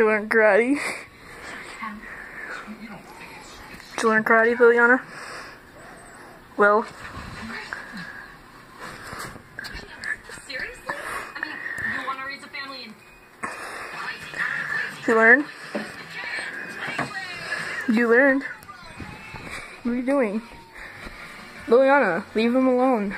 learn karate. Did you learn karate, Liliana? Well, Seriously? I mean, you want to raise a family and you learned? You learned? What are you doing? Liliana, leave him alone.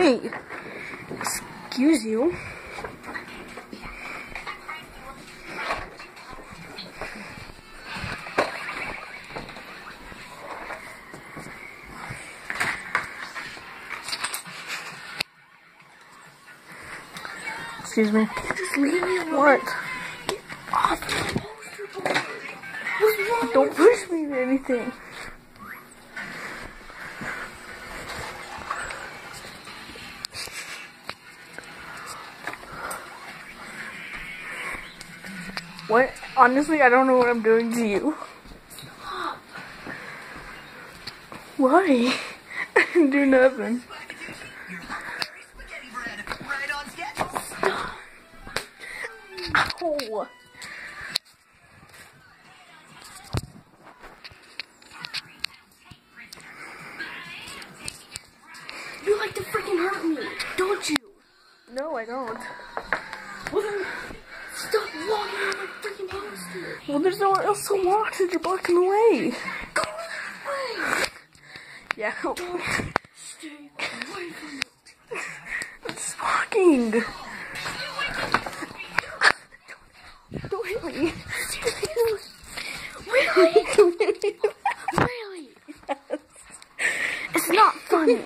Hey, excuse you. Excuse me. Just leave me alone. What? Off the poster board. What's wrong? Don't push me or anything. What? Honestly, I don't know what I'm doing to you. Why? I didn't do nothing. Spaghetti bread, right on schedule. Stop. Ow. You like to freaking hurt me, don't you? No, I don't. Well, there's nowhere else to walk since you're blocking the way. Go. Yeah. Don't stay away from it. It's walking. Don't hit me. Really? really? Really? Yes. It's not funny.